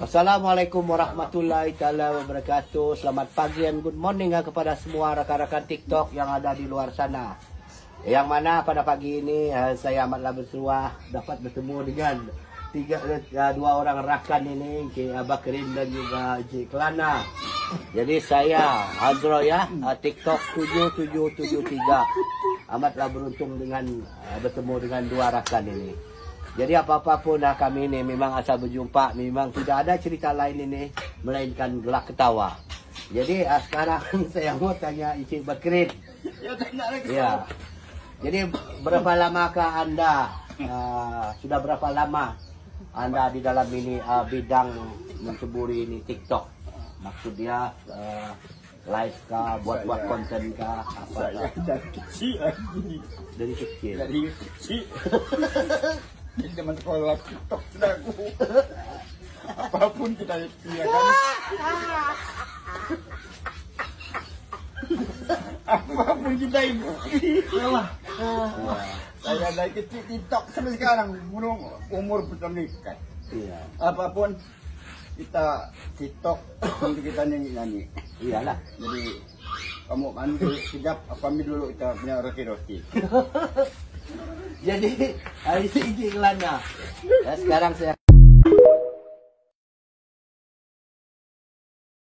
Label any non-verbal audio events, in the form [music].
Assalamualaikum warahmatullahi taala wabarakatuh. Selamat pagi dan good morning ah, kepada semua rakan-rakan TikTok yang ada di luar sana. Yang mana pada pagi ini ah, saya amatlah bersuah dapat bertemu dengan tiga ah, dua orang rakan ini, Cik Bakrin dan juga Cik Kelana. Jadi saya Azro ya, TikTok 7773. Amatlah beruntung dengan bertemu dengan dua rakan ini. Jadi apa-apa pun dah kami ni memang asal berjumpa memang tidak ada cerita lain ini melainkan gelak ketawa. Jadi ah, sekarang [laughs] saya mau tanya Encik Bakrin. Ya tak nak lagi. Ya. Jadi berapa lamakah anda ah, sudah berapa lama anda di dalam ini ah, bidang menceburi ini TikTok? Maksud dia ah, live kah, buat-buat Saya- konten kah, apa Saya kah? dari kecil lagi. Dari kecil. Dari kecil. [laughs] Ini zaman sekolah TikTok sudah aku. Apapun kita kerjakan. Apapun kita ikuti. Wah. Saya dari kecil TikTok sampai sekarang. Belum umur bertanikan. Iya. Apapun kita TikTok untuk kita nyanyi-nyanyi. Iyalah. Jadi kamu mandi sekejap apa ambil dulu kita punya roti-roti. [laughs] Jadi [laughs] hari ini Kelana. Ya, sekarang saya